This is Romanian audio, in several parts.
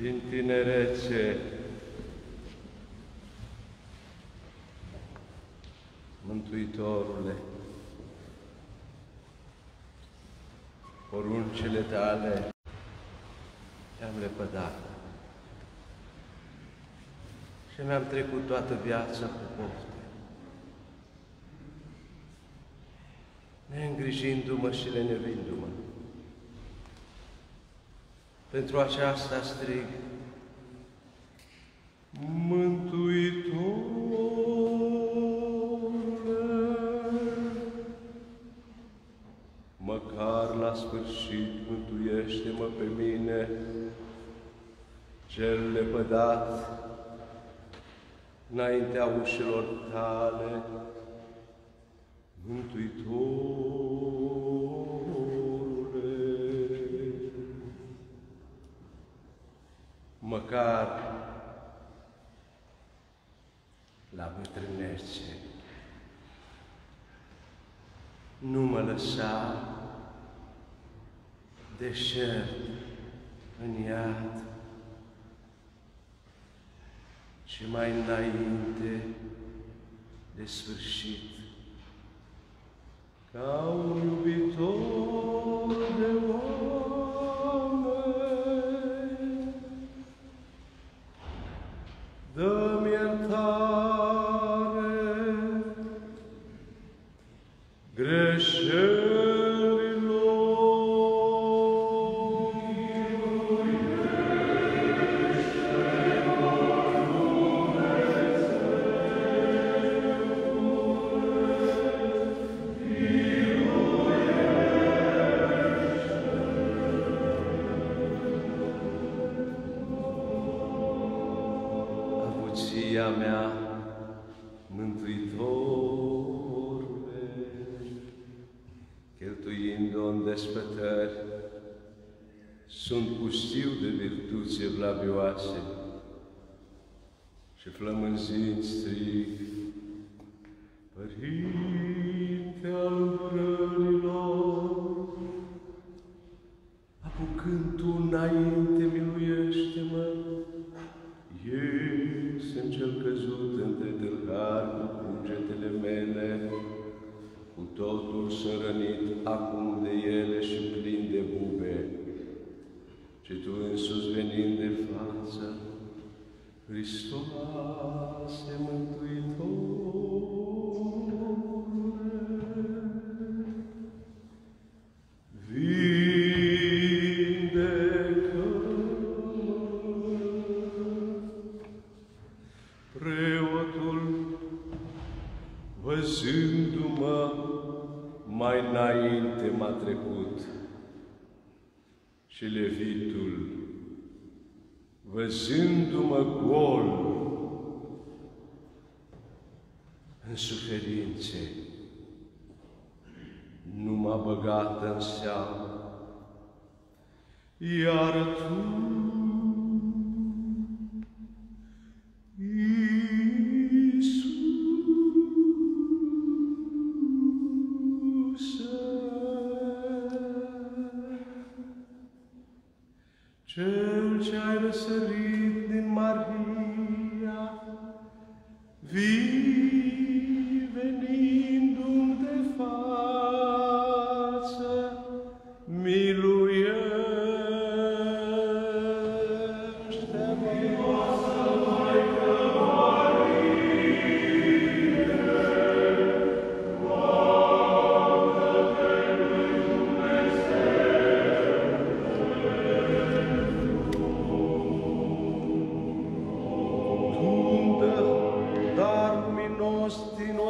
din tinerețe. Mântuitorule, poruncile tale le-am lepădat și mi-am trecut toată viața cu pofte. neîngrijindu-mă și lenevindu-mă. Pentru aceasta strig, Mântuitorule, măcar la sfârșit mântuiește-mă pe mine, cel lepădat, înaintea ușilor tale, Mântuitorule, măcar la bătrânețe, nu mă lăsa deșert în iad. Și mai înainte de sfârșit ca un iubitor cheltuind-o în despătări, sunt pustiu de virtuți evlavioase și flămânzind strig,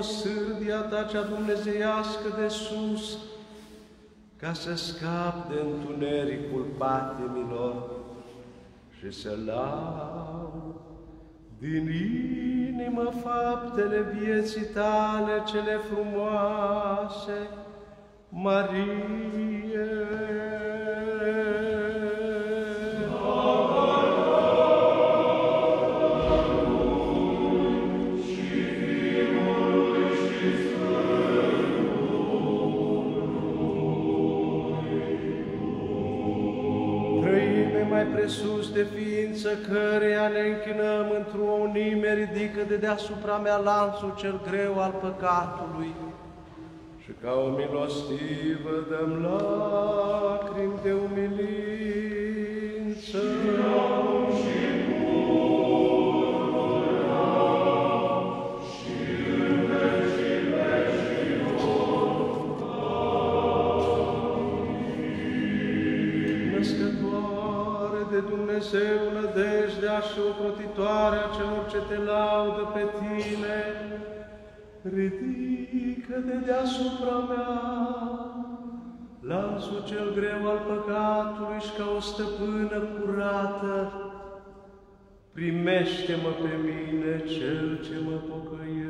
din o sârdia ta cea dumnezeiască de sus, ca să scap de întunericul patimilor și să lau din inimă faptele vieții tale cele frumoase, Marie. Trăime mai presus neguste ființă, căreia ne închinăm într-o unime, ridică de deasupra mea lanțul cel greu al păcatului. Și ca o milostivă dăm lacrimi de umilință. Dumnezeu nădejdea și ocrotitoarea celor ce te laudă pe tine, ridică de deasupra mea lanțul cel greu al păcatului și ca o stăpână curată, primește-mă pe mine cel ce mă pocăiesc.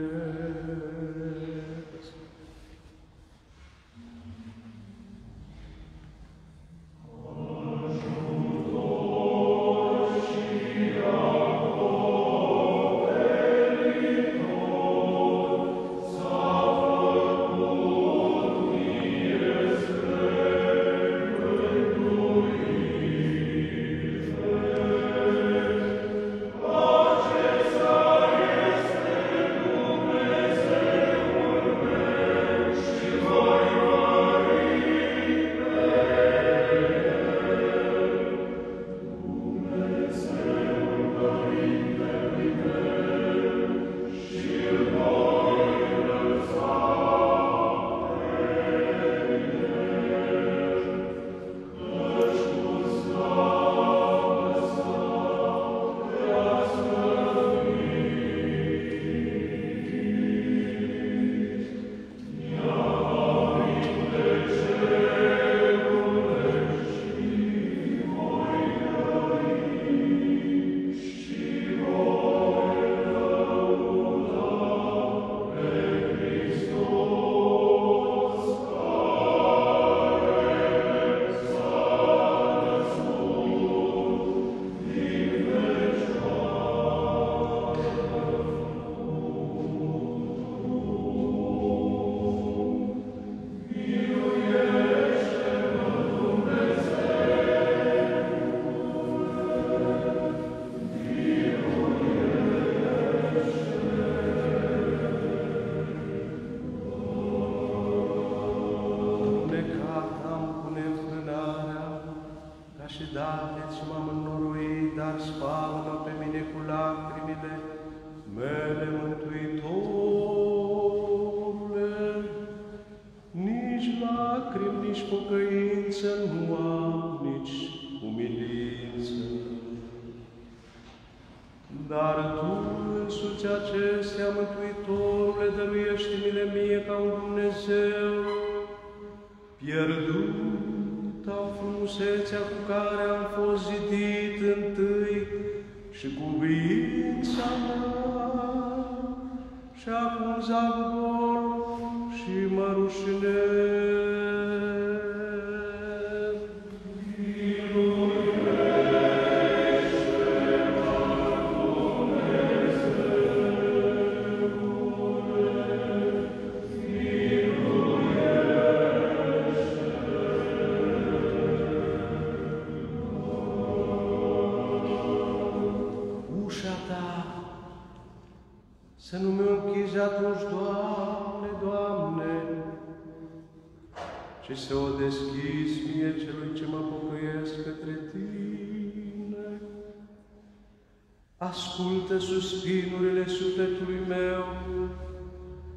Ascultă suspinurile sufletului meu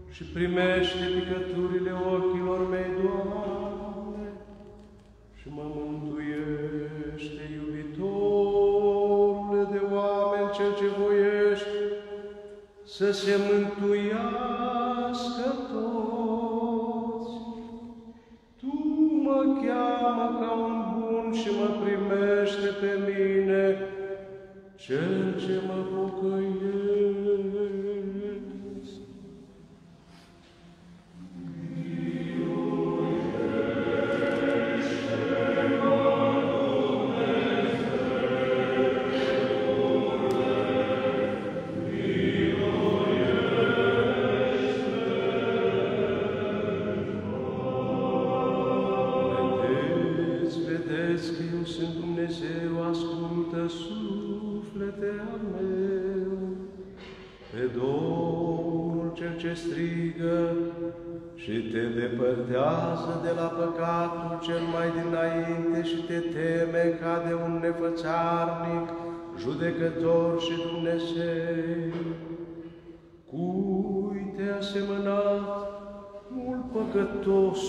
și primește picăturile ochilor mei, Doamne, și mă mântuiește, iubitorule de oameni, cel ce voiești să se mântuiască toți. Și mă primește pe mine, cel ce mă pocăiesc.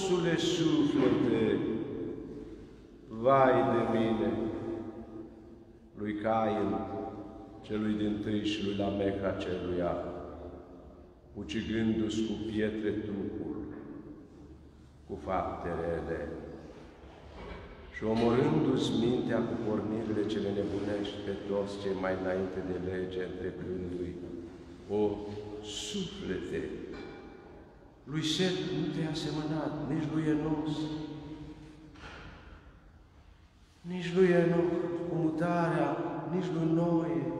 Păcătosule suflete, vai de mine, lui Cain, celui din tâi și lui Lameca celuia, ucigându-ți cu pietre trupul, cu fapte rele. Și omorându-ți mintea cu pornirile cele nebunești pe toți cei mai înainte de lege, întrebându-i, o suflete, lui Set nu te-a asemănat, nici lui Enos, nici lui Enoch cu mutarea, nici lui Noe,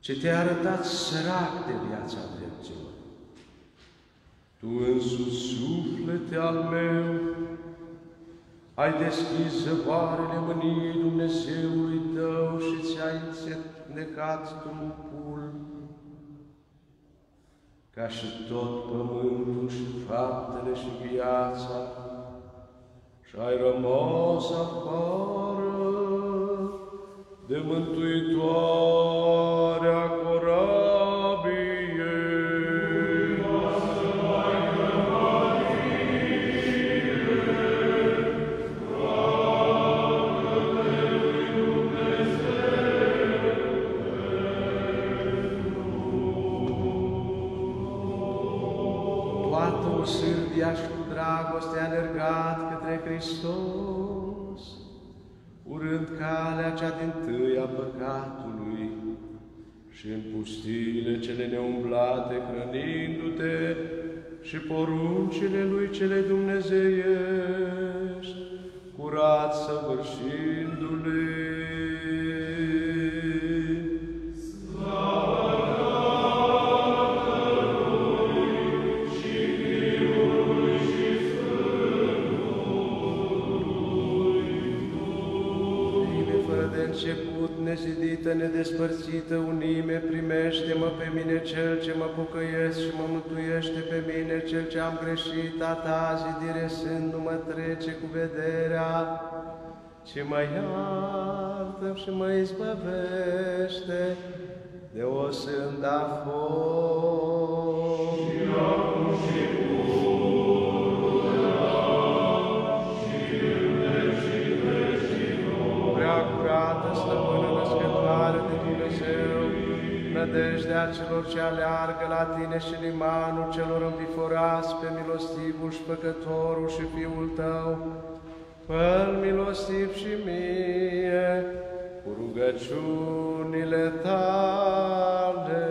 ce te-a arătat sărac de viața dreptilor. Tu însuți, suflete al meu, ai deschis zăvoarele mâniei Dumnezeului tău și ți-ai înțenecat trupul, ca și tot pământul și faptele și viața, și ai rămas afară de mântuitoarea Hristos, urând calea cea din tâi a păcatului și în pustiile cele neumblate hrănindu-te și poruncile Lui cele dumnezeiești, curat săvârșindu-le. Nezidită, nedespărțită, unime, primește-mă pe mine cel ce mă pocăiesc și mă mântuiește pe mine cel ce am greșit, a ta zidire sându-mă trece cu vederea, și mă iartă și mă izbăvește de o sânda foc. Nădejdea celor ce aleargă la tine și limanul celor înviforați pe milostivul și păcătorul și Fiul tău, fă milostiv și mie cu rugăciunile tale.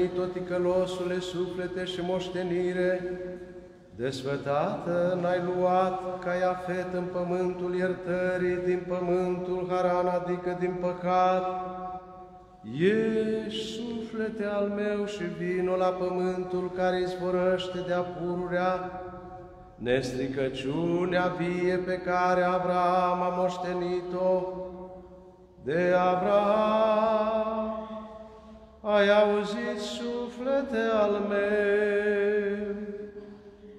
Ai moștenit tot ticălosule suflete și moștenire, Desfătată n-ai luat ca fet în pământul iertării, din pământul haran, adică din păcat. Ești suflete al meu și vino la pământul care izvorăște de-a pururea, nestricăciunea vie pe care Abraham a moștenit-o de Abraham. Ai auzit, suflete al meu,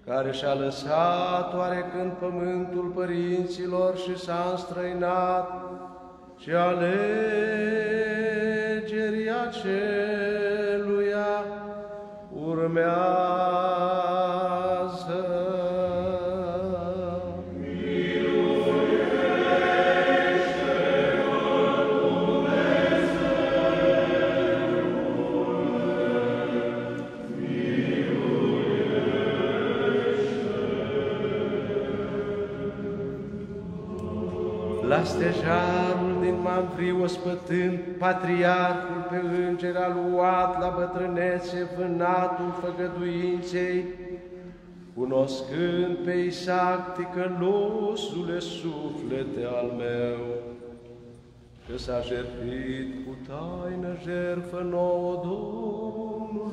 care și-a lăsat oarecând pământul părinților și s-a înstrăinat și alegerii aceluia urmează. La stejarul din Manfriu ospătând, patriarhul pe înger a luat la bătrânețe vânatul făgăduinței, cunoscând pe Isaac ticălosule suflete al meu, că s-a jertfit cu taină jertfă nouă Domnului.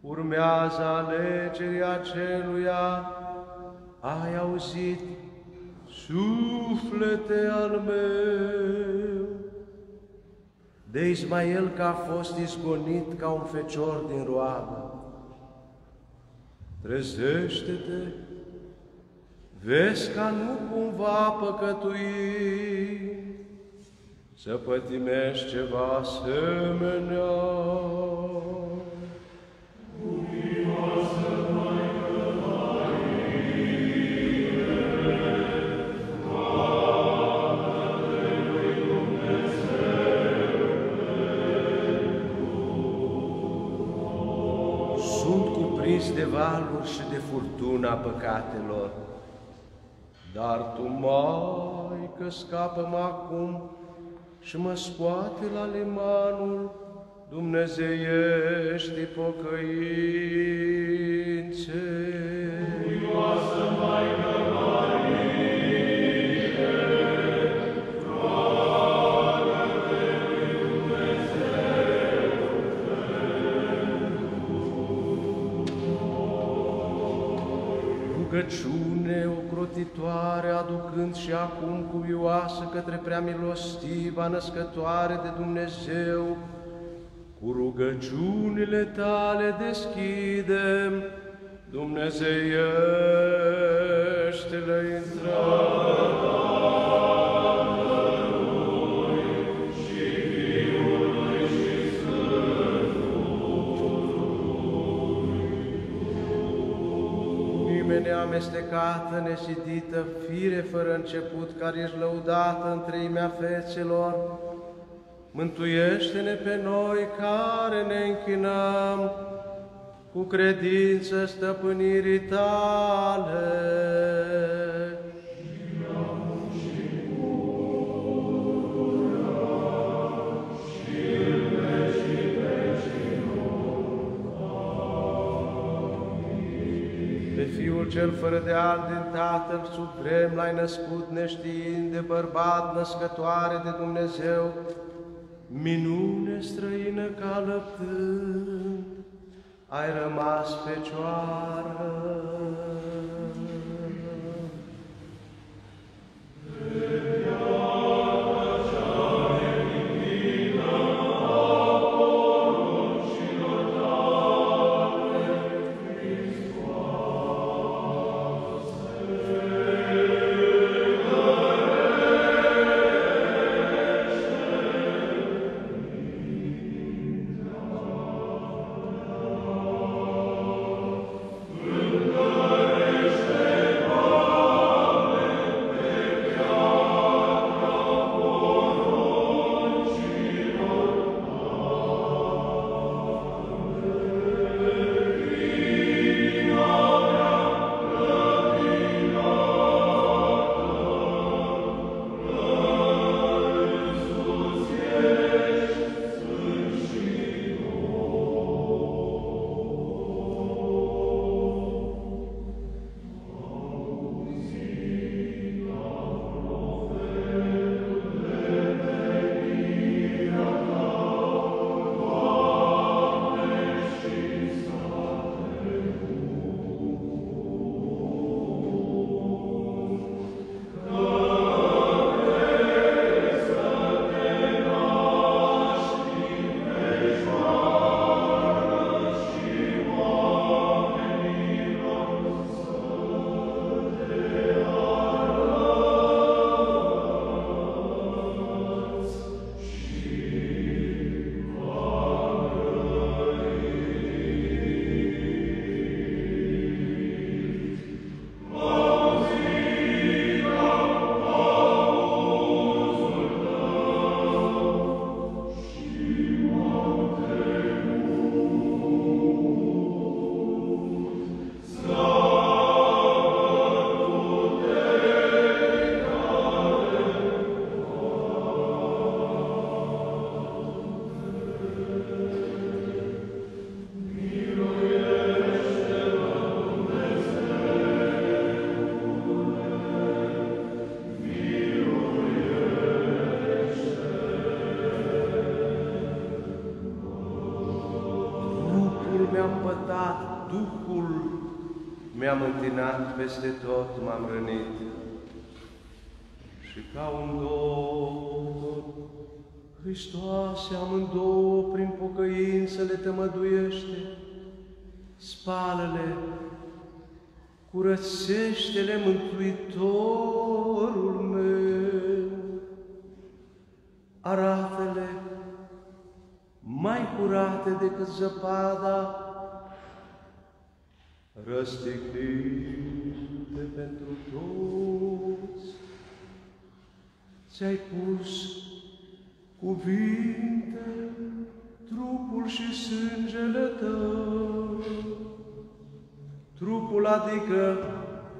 Urmează alegerea celuia, ai auzit Suflete al meu, de Ismael că a fost izgonit ca un fecior din roabă. Trezește-te, vezi ca nu cumva păcătui, să pătimești ceva asemenea. De valuri și de furtuna păcatelor. Dar Tu, Maică, scapă-mă acum și mă scoate la limanul Dumnezeiești pocăințe. Rugăciune ocrotitoare, aducând și acum cuvioasă către prea milostiva născătoare de Dumnezeu, cu rugăciunile tale deschidem, Dumnezeiește-le intrare. Neamestecată, nesidită, fire fără început, care ești lăudată în treimea fețelor, mântuiește-ne pe noi care ne închinăm cu credință stăpânirii tale. Cel fără de al din Tatăl Suprem l-ai născut neștiind de bărbat născătoare de Dumnezeu, minune străină ca lăptând, ai rămas fecioară. Good. M-am pătat, Duhul mi-a mântinat peste tot, m-am rănit. Și ca un doctor, Hristoase, amândouă, prin pocăință le tămăduiește, spală-le, curățește-le, Mântuitorul meu, arată-le mai curate decât zăpada, răstignite pentru toți. Ți-ai pus cuvinte, trupul și sângele tău, trupul adică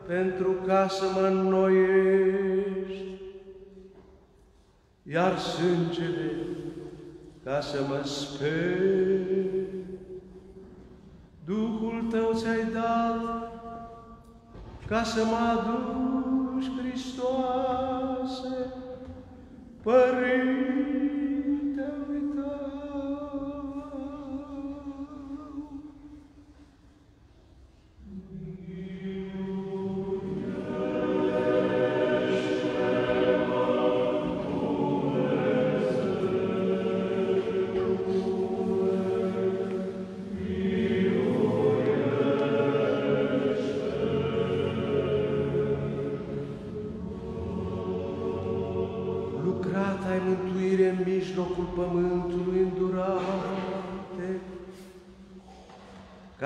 pentru ca să mă înnoiești, iar sângele ca să mă speri. Duhul Tău ți-ai dat ca să mă aduci, Hristoase, Părinte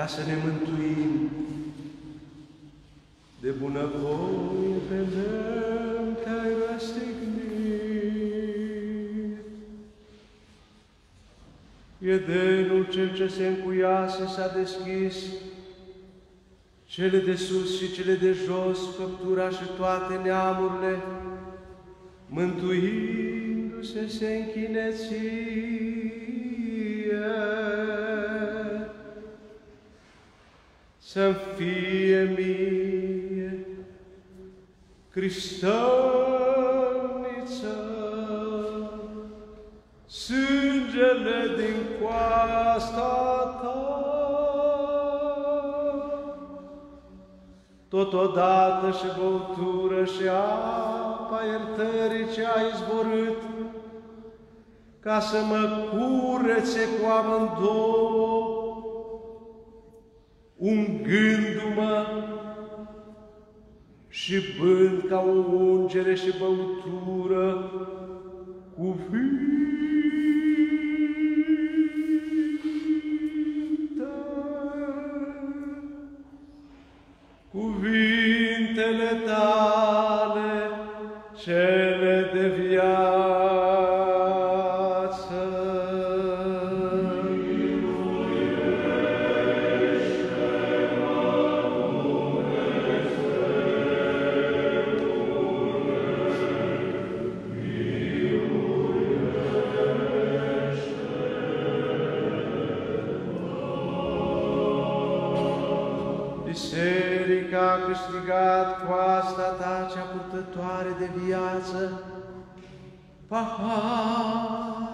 ca să ne mântuim de bunăvoie pe lemn te-ai răstignit. Edenul cel ce se încuiase s-a deschis, cele de sus și cele de jos, făptura și toate neamurile, mântuit se se închine să fie mie cristăniță, sângele din coasta ta. Totodată și băutură și apa iertării ce a izborât ca să mă curețe cu amândouă, ungându-mă și bând ca o ungere și băutură cuvinte. Cuvintele tale, cele purtătoare de viață, pahar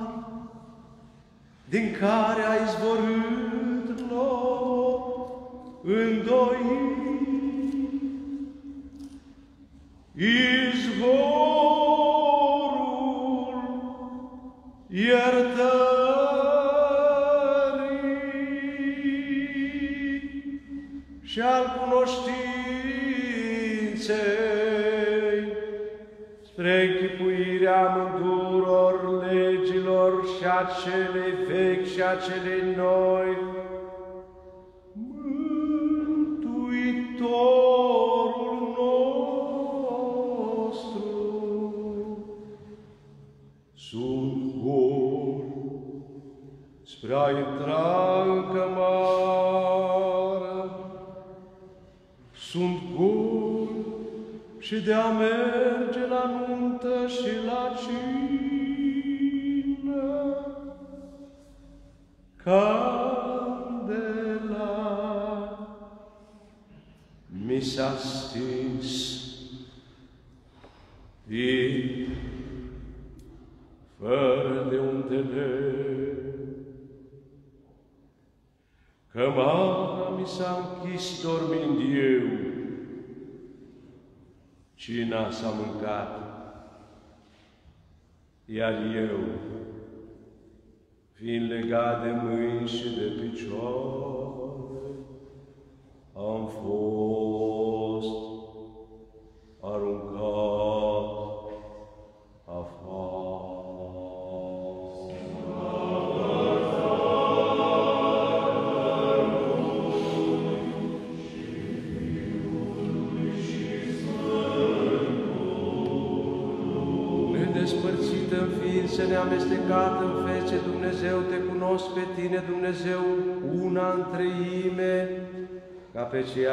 din care a izvorât nouă îndoit. Izvorul iertării și al cunoștinței legilor și a celei vechi și a celei noi,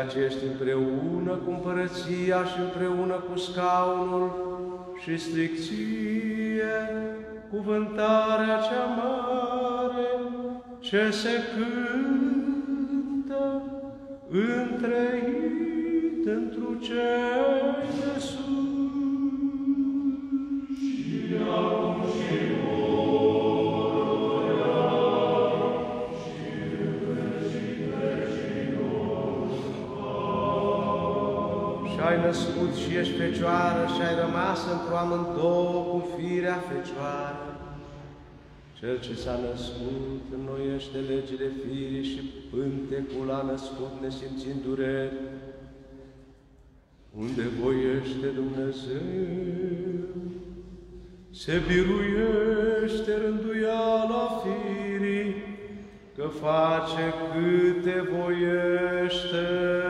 pe ceea ce ești împreună cu împărăția și împreună cu scaunul și stricție, cuvântarea cea mare ce se cântă întreit întru cei de sus. Ești fecioară și ai rămas într-o amândouă cu firea fecioară. Cel ce s-a născut înnoiește legile firii și pântecul a născut nesimțind dureri. Unde voiește Dumnezeu, se biruiește rânduiala firii, că face câte voiește.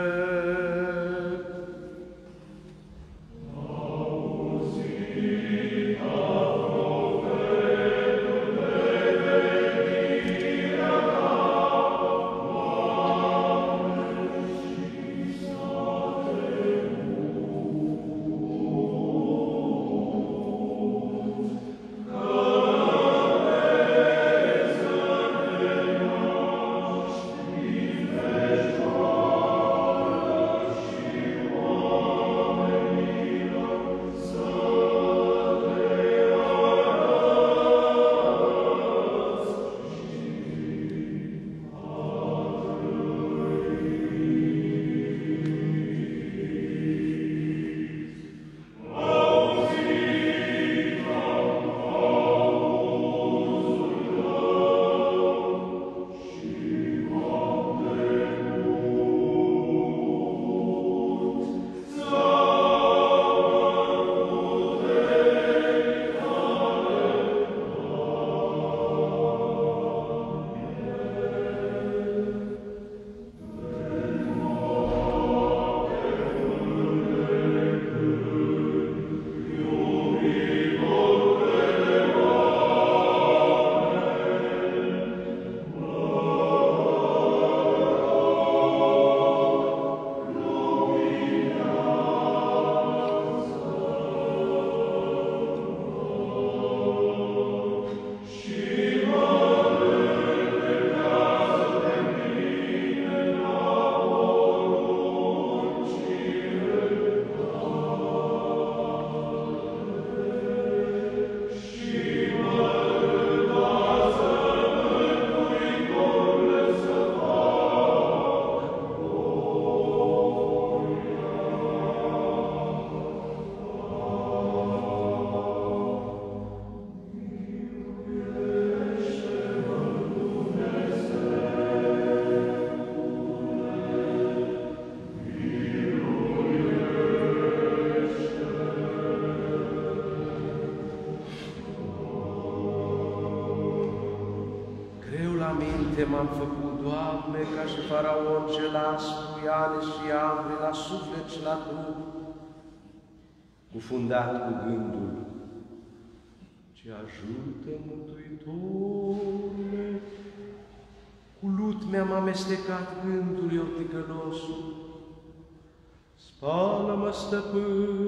Cufundat cu gândul, ce ajută Mântuitorule, cu lut mi-am amestecat gândul eu ticălosul, spală-mă, stăpâne,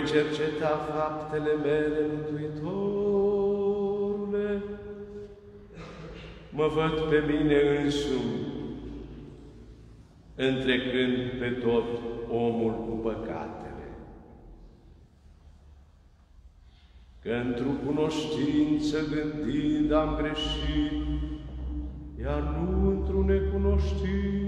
voi cerceta faptele mele, Mântuitorule, mă văd pe mine însumi, întrecând pe tot omul cu păcatele. Că într-o cunoștință gândind am greșit, iar nu într-o necunoștință,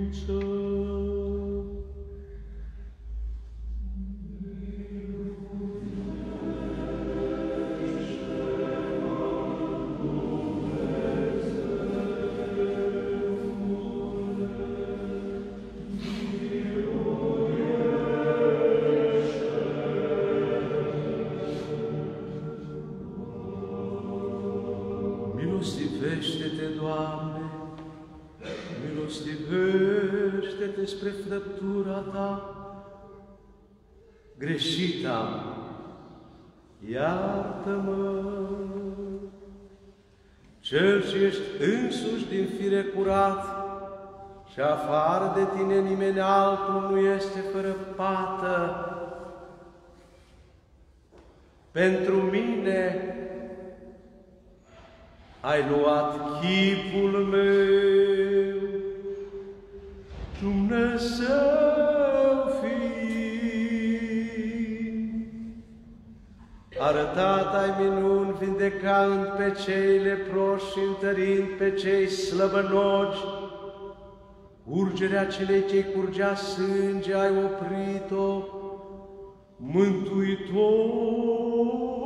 Doamne, milostivește-te spre frăptura Ta. Greșit am, iartă-mă. Cel ce ești însuși din fire curat și afară de Tine nimeni altul nu este fără pată. Pentru mine ai luat chipul meu, Dumnezeu fiind. Arătat ai minuni, vindecând pe cei leproși și întărind pe cei slăbănogi, urgerea celei ce curgea sânge ai oprit-o, Mântuitorule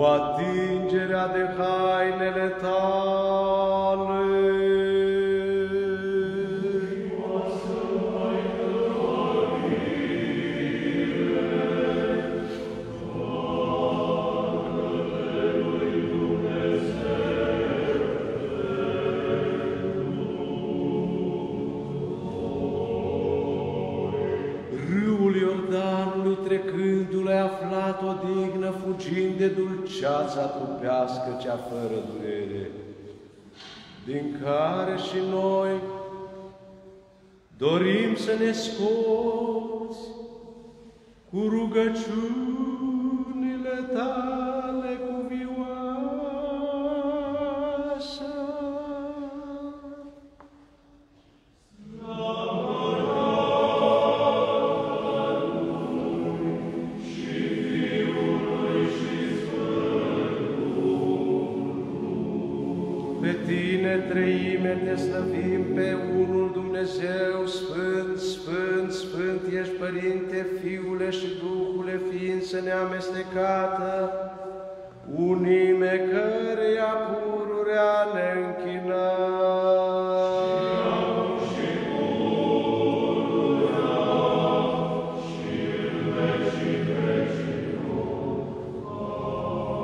cu atingerea de hainele tale. Râul Iordanului trecându-l ai aflat o dignă, fugind de dulceața trupească cea fără durere, din care și noi dorim să ne scoți cu rugăciunile tale slăvim pe unul Dumnezeu, Sfânt, Sfânt, Sfânt, ești Părinte, Fiule și Duhule, ființă neamestecată, unime căreia pururea ne închinăm.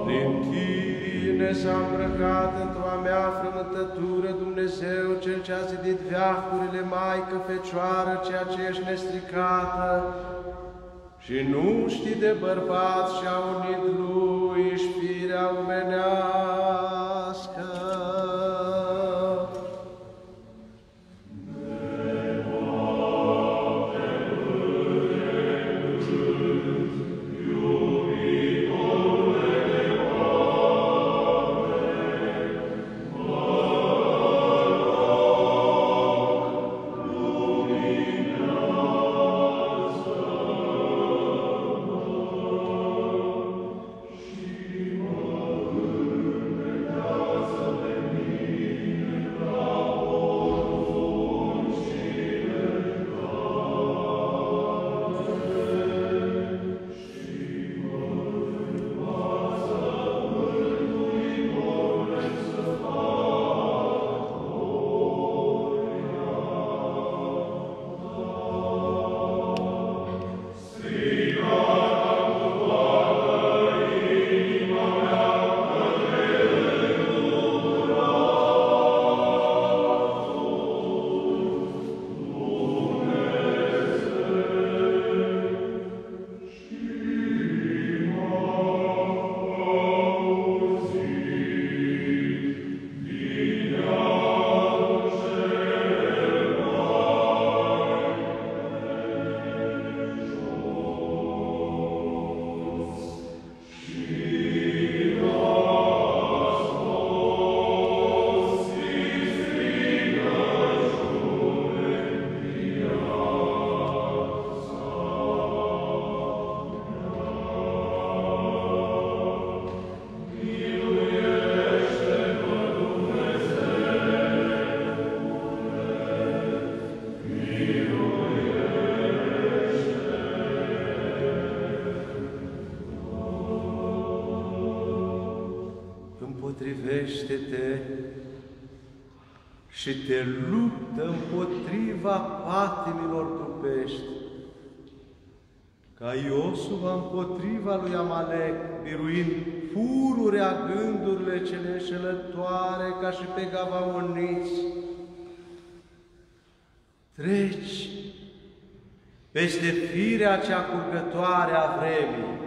Din Tine s-a îmbrăcat într-o a mea frământătură Dumnezeu, Cel ce a zidit veacurile, Maică Fecioară, ceea ce ești nestricată, și nu știi de bărbat și a unit lui firea omenească. Și te luptă împotriva patimilor trupești. Ca Iosua împotriva lui Amalek, biruind pururea gândurile cele înșelătoare ca și pe gavaoniți, treci peste firea cea curgătoare a vremii,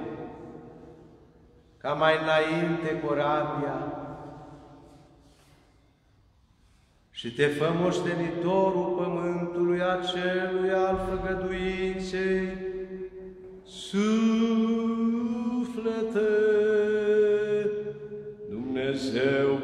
ca mai înainte corabia, și te fă moștenitorul pământului acelui al făgăduinței, suflete, Dumnezeu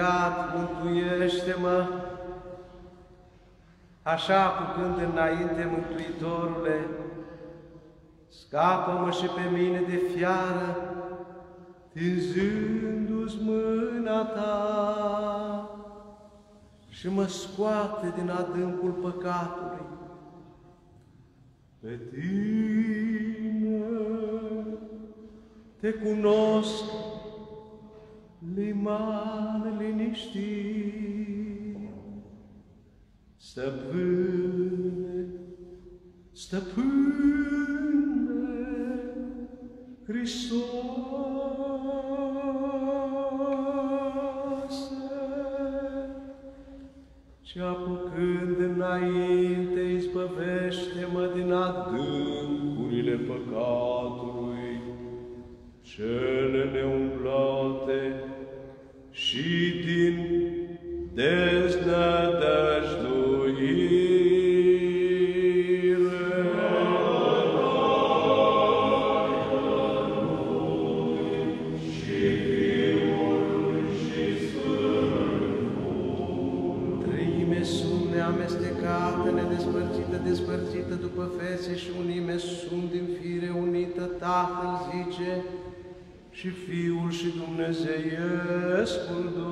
ce a strigat, mântuiește-mă, așa cu când înainte, Mântuitorule, scapă-mă și pe mine de fiară, tinzându-ți mâna ta și mă scoate din adâncul păcatului. Pe tine te cunosc, liman liniștit. Stăpâne, stăpâne, Hristoase, ce apucând înainte, izbăvește-mă din adâncurile păcatului, cele neumblate și Fiul și Dumnezeiescul Duh.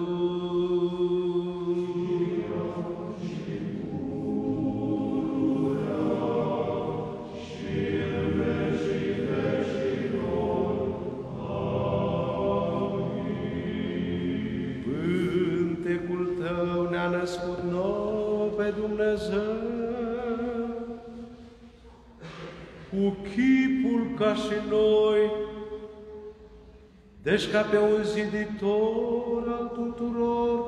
Deci ca pe un ziditor al tuturor,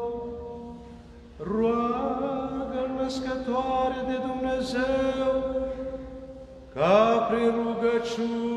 roagă născătoare de Dumnezeu, ca prin rugăciunile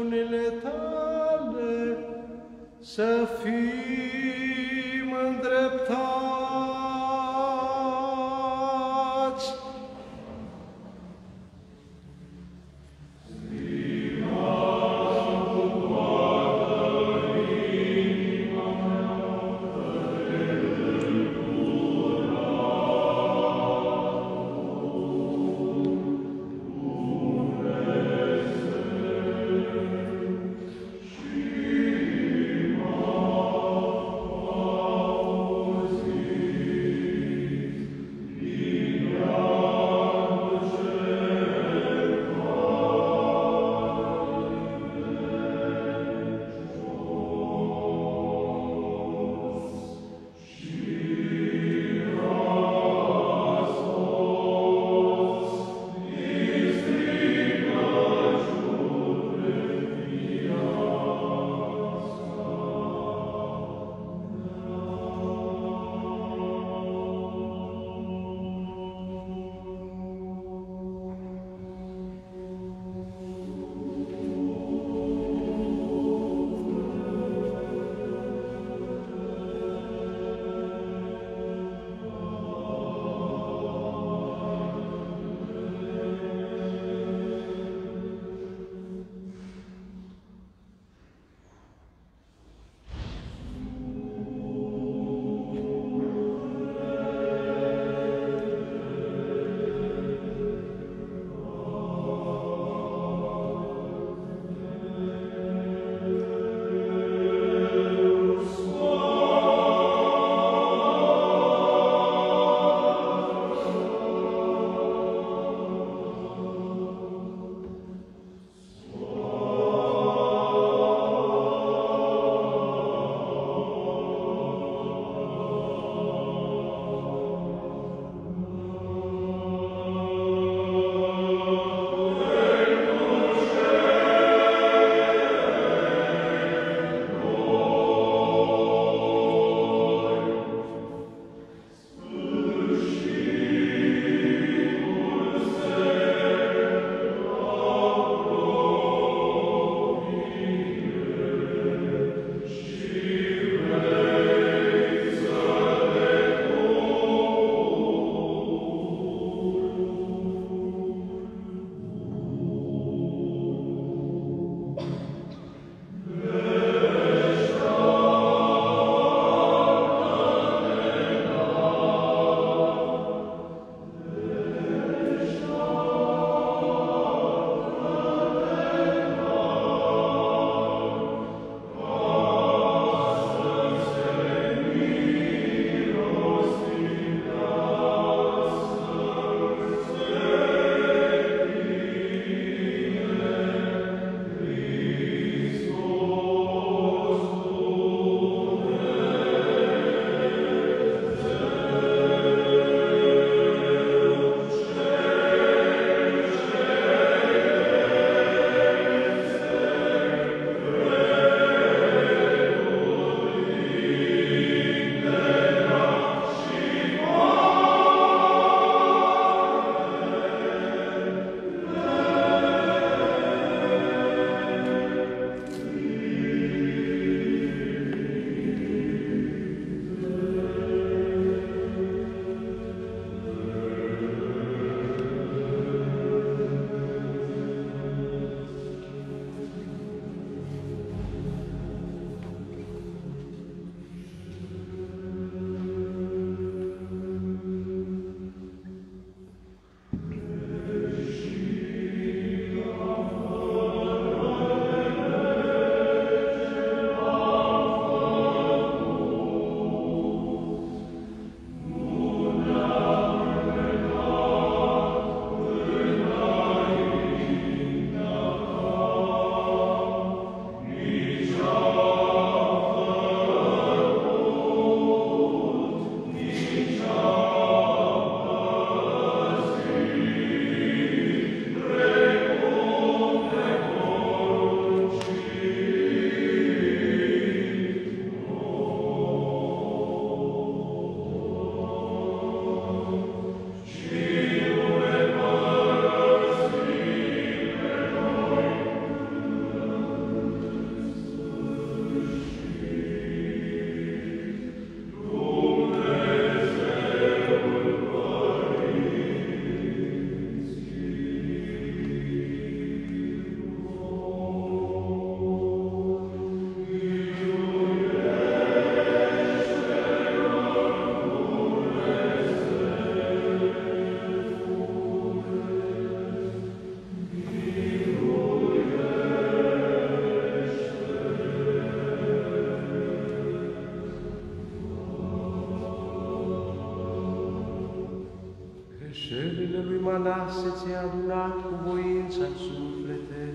ne-a adunat cu voința suflete,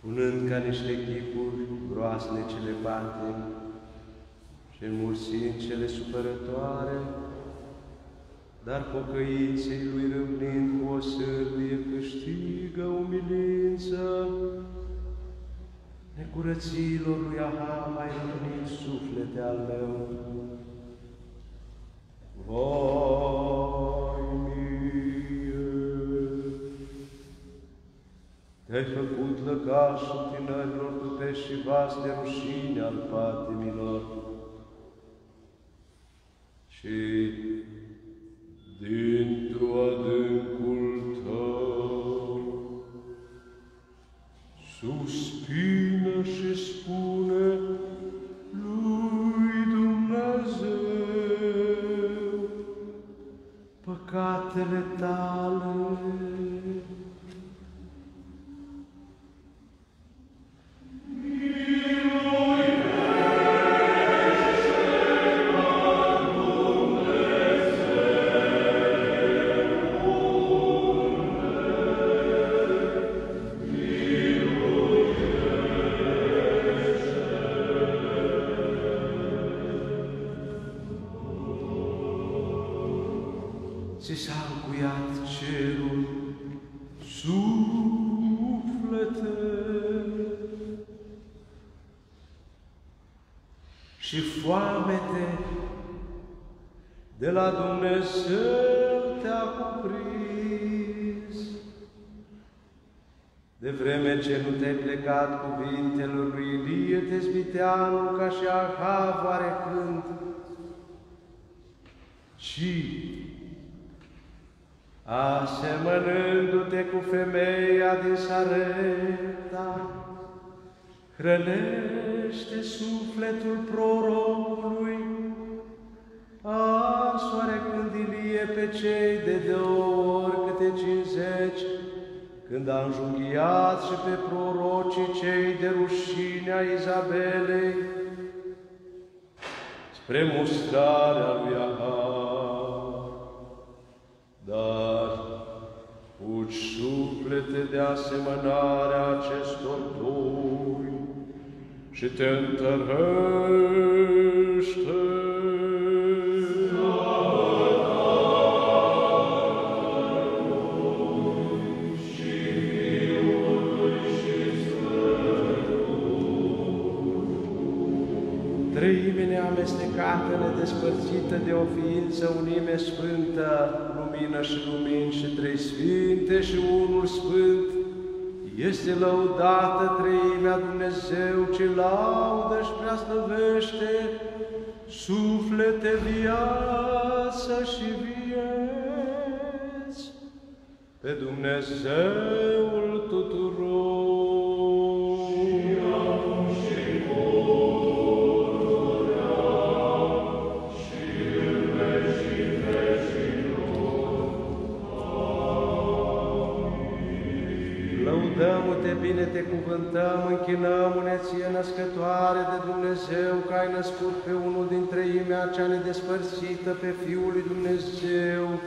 punând ca niște chipuri groasnicele patimi și înmulsind cele supărătoare, dar pocăinței lui râvnind cu o sârbie câștigă umilință. Necurăților lui Aham ai râvnit suflete al meu. Tinerilor tu pe și vaste rușine al patimilor ce nu te-ai plecat cuvintelor lui Ilie Tezbiteanu ca și Ahav oarecând, ci asemănându-te cu femeia din Sarepta, hrănește sufletul prorocului, arsoare când Ilie pe cei de două ori câte cincizeci, când a înjunghiat și pe prorocii cei de rușinea Izabelei, spre mustrarea lui Ahab. Dar uci suflete de asemănarea acestor doi și te întărește. Neamestecată, nedespărțită de o ființă unime sfântă, lumină și lumini și trei sfinte și unul sfânt, este lăudată treimea Dumnezeu ce laudă și prea slăvește suflete, viață și vieți pe Dumnezeul tuturor. Lăudăm-te, bine te cuvântăm, închinăm uneție născătoare de Dumnezeu, că ai născut pe unul dintre imea cea nedespărțită, pe Fiul lui Dumnezeu,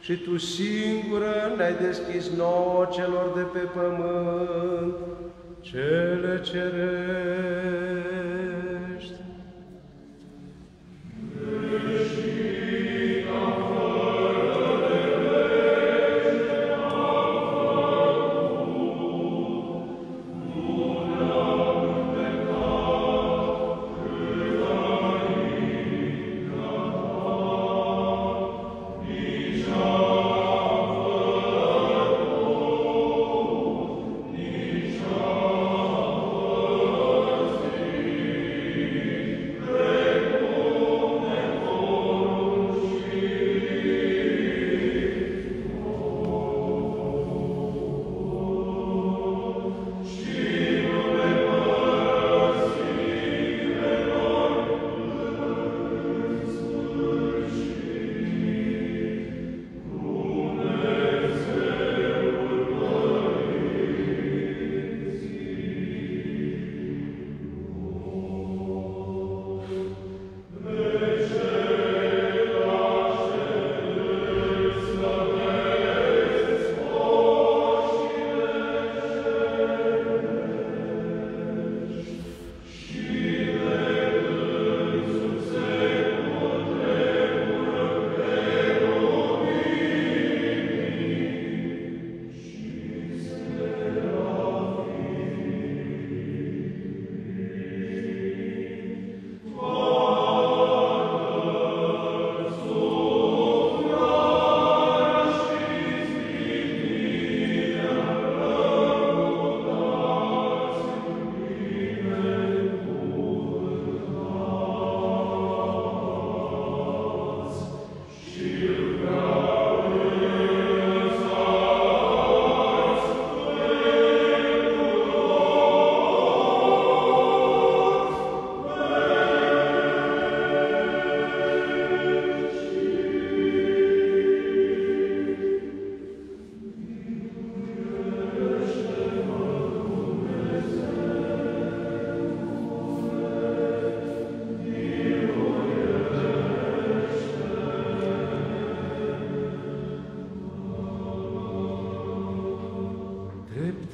și Tu singură ne-ai deschis nouă celor de pe pământ, cele cerești.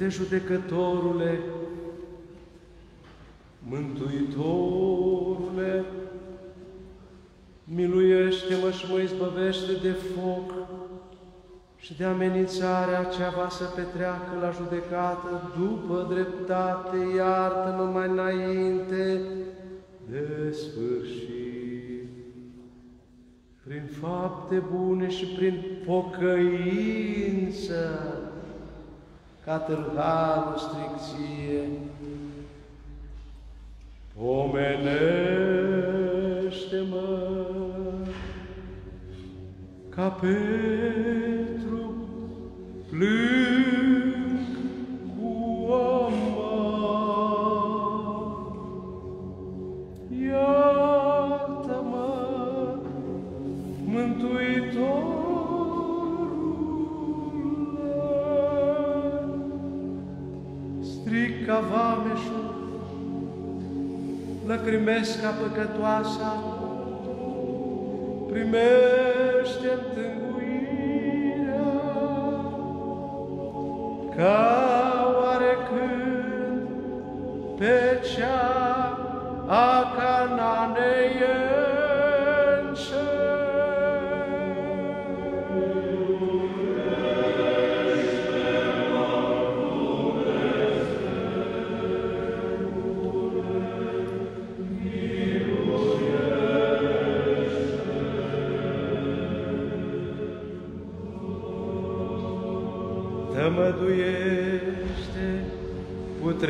Judecătorule, Mântuitorule, miluiește-mă și mă izbăvește de foc și de amenințarea cea va să petreacă la judecată după dreptate, iartă-mă mai înainte de sfârșit. Prin fapte bune și prin pocăință, ca tâlharul stricție, Pomenește-mă ca Petru plâng ca păcătoasa, primește-mi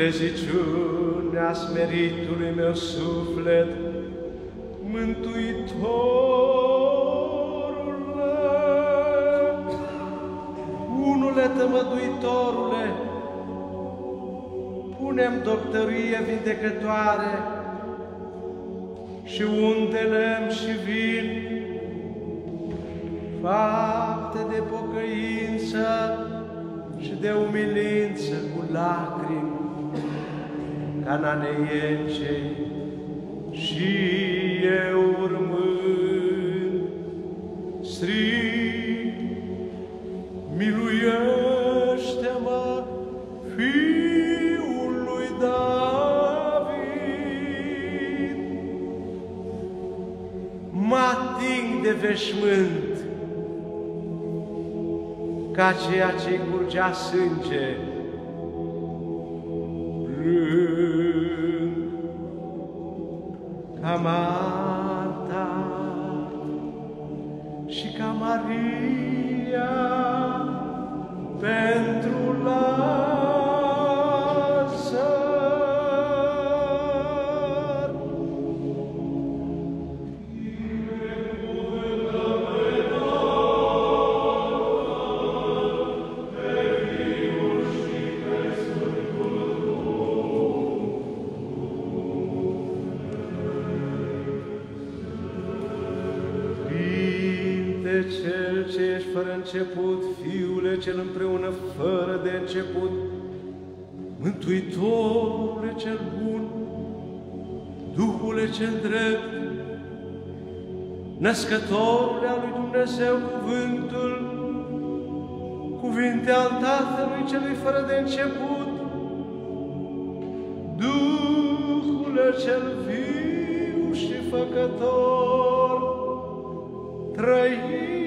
putreziciunea smeritului meu suflet, Mântuitorule. Unule tămăduitorule, punem doctorie vindecătoare și undelem și vin fapte de pocăință și de umilință cu lacrimi, cananeiecei, și eu urmând, strig, miluiește-mă, Fiul lui David, mă ating de veșmânt, ca ceea ce curgea sânge. Mântuitorule cel bun, Duhule cel drept, Născătorule al lui Dumnezeu cuvântul, cuvinte al Tatălui celui fără de început, Duhule cel viu și făcător, trăime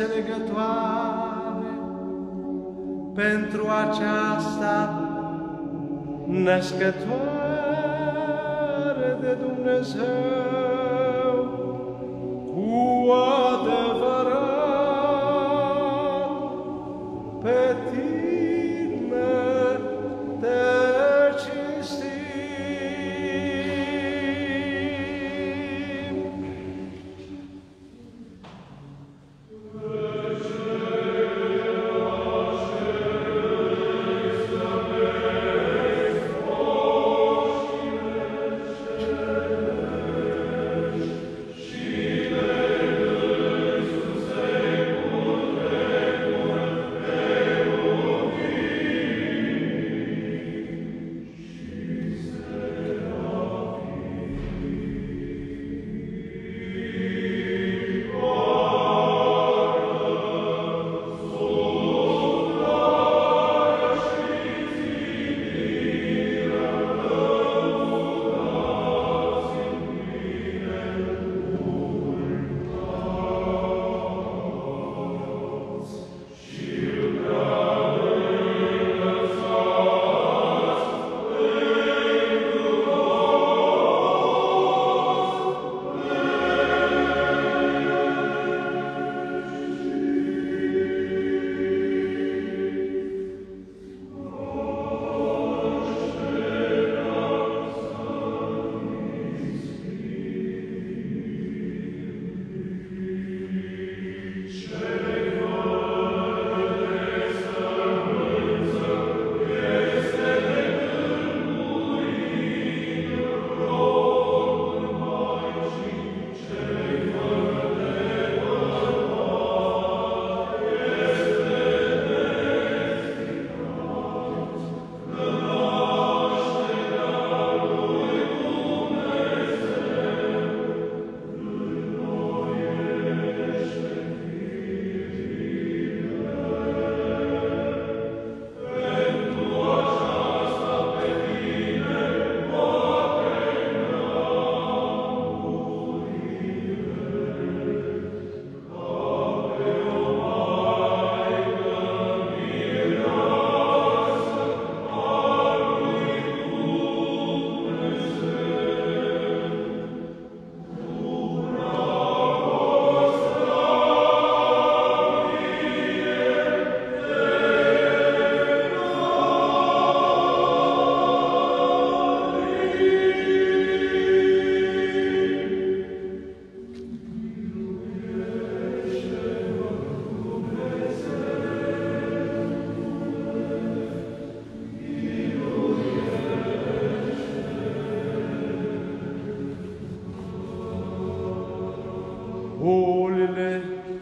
înțelegătoare, pentru aceasta născătoare de Dumnezeu,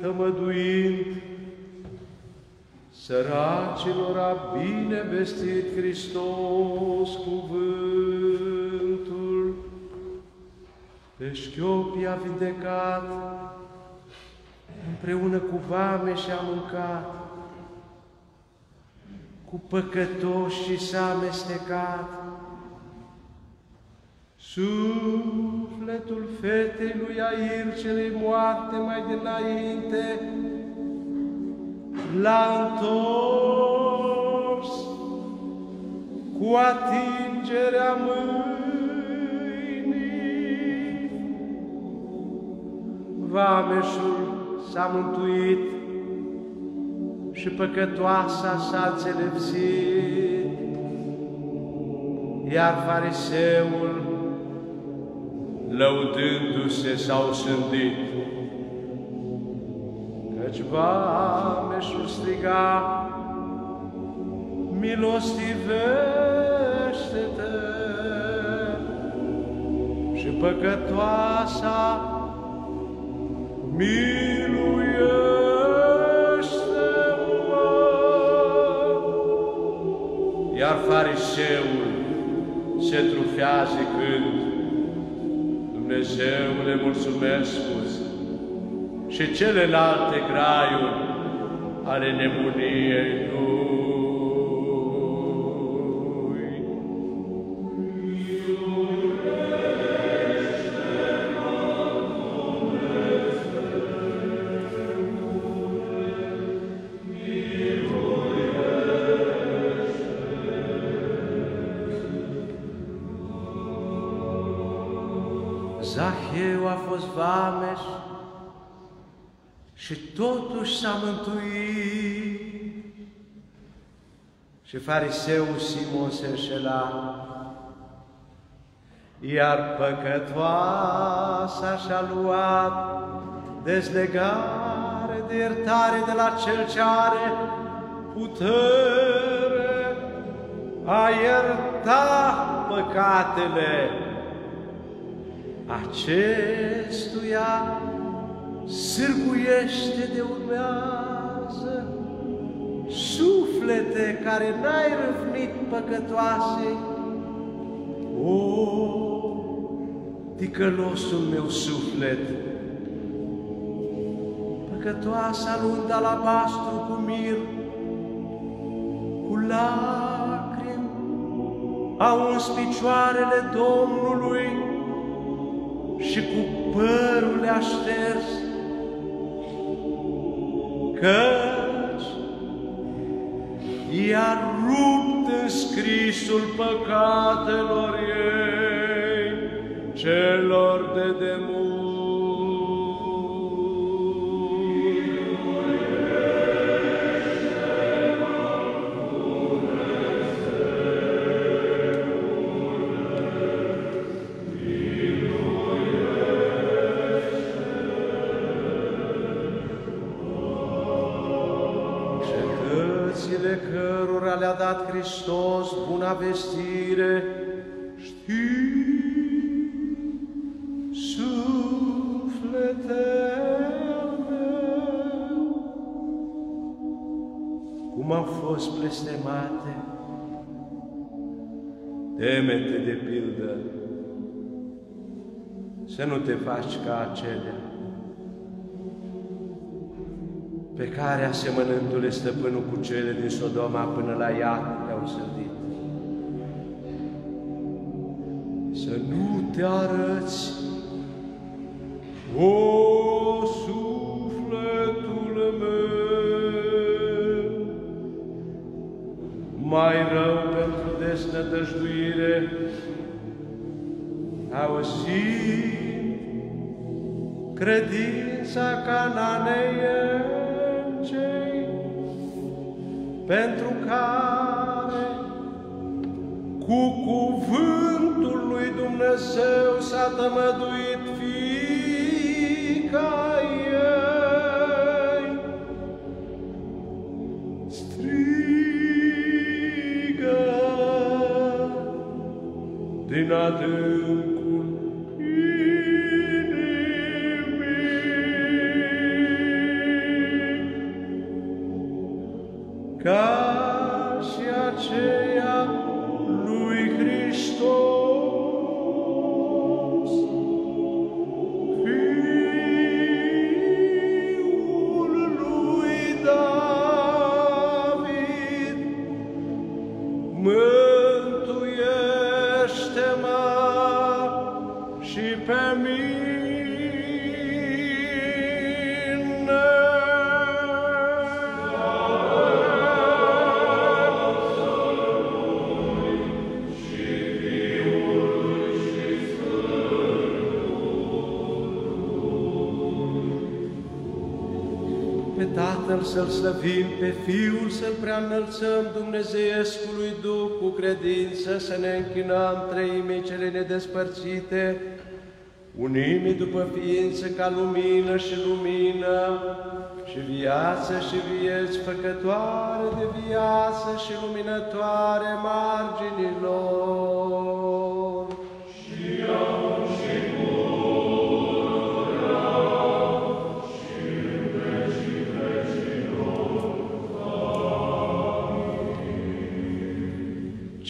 tămăduind, săracilor a bine vestit Hristos cuvântul, pe șchiopii a vindecat, împreună cu vame și-a mâncat, cu păcătoși și s-a amestecat. Sufletul fetei lui Air celei moarte mai dinainte l-a întors cu atingerea mâinii. Vameșul s-a mântuit și păcătoasa s-a înțelepțit, iar fariseul, lăudându-se, s-au sândit. Căci vameșul striga, milostivește-te și păcătoasa miluiește-mă! Iar fariseul se trufea zicând, Dumnezeule, mulțumesc spus, și celelalte graiuri ale nebuniei totuși s-a mântuit. Și fariseul Simon se înșela, iar păcătoasa și-a luat dezlegare de iertare de la Cel ce are putere a ierta păcatele acestuia sârguiește de urmează suflete care n-ai răvnit păcătoase. O, ticălosul meu suflet, păcătoasa luând alabastru cu mir, cu lacrimi, a uns picioarele Domnului, și cu părul le-a șters, căci i-a rupt în scrisul păcatelor ei, celor de demult. Hristos buna vestire, știi, suflete meu, cum au fost blestemate, temete de pildă, să nu te faci ca acelea. Pe care, asemănându-le stăpânul cu cele din Sodoma până la iad, le-au sădit. Să nu te arăți, o sufletul meu, mai rău pentru desnădăjduire, auzind credința cananeiei, cei pentru care cu cuvântul lui Dumnezeu s-a tămăduit fiica ei. Strigă din adâncul slăvim, pe Fiul să-L preanălțăm, Dumnezeiescului Duh cu credință să ne închinăm treimii cele nedespărțite, unimii după ființă ca lumină și lumină, și viață și vieți făcătoare de viață și luminătoare marginilor.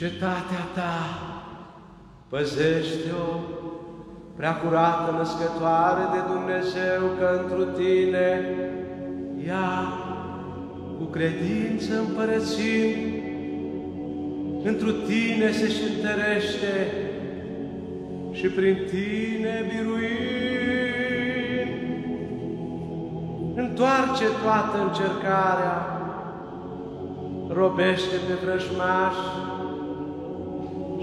Cetatea ta, păzește-o, prea curată născătoare de Dumnezeu, că întru tine ea cu credință împărățim, întru tine se și întărește și prin tine biruim. Întoarce toată încercarea, robește pe vrăjmași,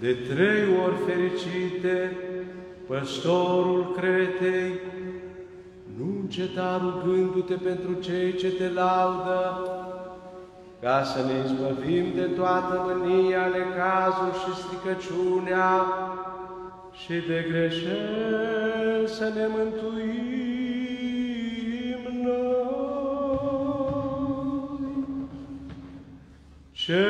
de trei ori fericite, păstorul Cretei, nu înceta rugându-te pentru cei ce te laudă, ca să ne izbăvim de toată mânia, necazul și stricăciunea și de greșeli să ne mântuim noi. Ce